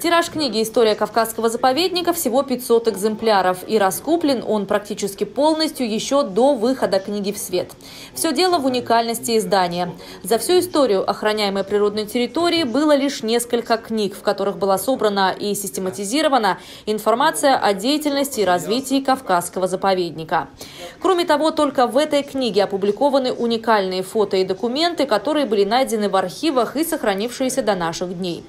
Тираж книги «История Кавказского заповедника» всего 500 экземпляров, и раскуплен он практически полностью еще до выхода книги в свет. Все дело в уникальности издания. За всю историю охраняемой природной территории было лишь несколько книг, в которых была собрана и систематизирована информация о деятельности и развитии Кавказского заповедника. Кроме того, только в этой книге опубликованы уникальные фото и документы, которые были найдены в архивах и сохранившиеся до наших дней.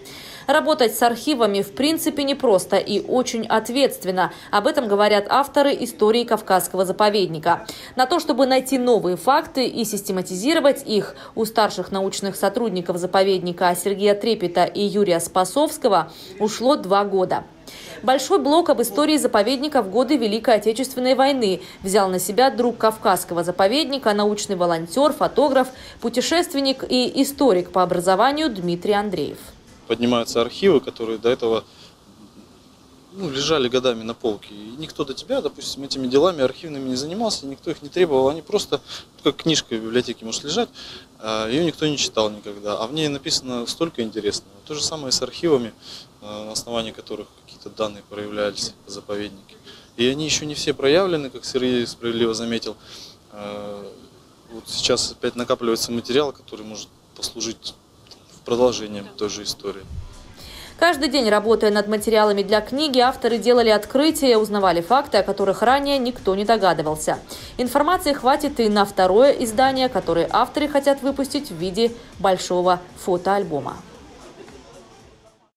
Работать с архивами в принципе непросто и очень ответственно. Об этом говорят авторы истории Кавказского заповедника. На то, чтобы найти новые факты и систематизировать их, у старших научных сотрудников заповедника Сергея Трепета и Юрия Спасовского ушло два года. Большой блок об истории заповедника в годы Великой Отечественной войны взял на себя друг Кавказского заповедника, научный волонтер, фотограф, путешественник и историк по образованию Дмитрий Андреев поднимаются архивы, которые до этого ну, лежали годами на полке. И никто до тебя, допустим, этими делами архивными не занимался, никто их не требовал. Они просто, как книжка в библиотеке может лежать, а ее никто не читал никогда. А в ней написано столько интересного. То же самое с архивами, а, на основании которых какие-то данные проявлялись в заповеднике. И они еще не все проявлены, как Сергей справедливо заметил. А, вот сейчас опять накапливается материал, который может послужить продолжением той же истории. Каждый день, работая над материалами для книги, авторы делали открытия, узнавали факты, о которых ранее никто не догадывался. Информации хватит и на второе издание, которое авторы хотят выпустить в виде большого фотоальбома.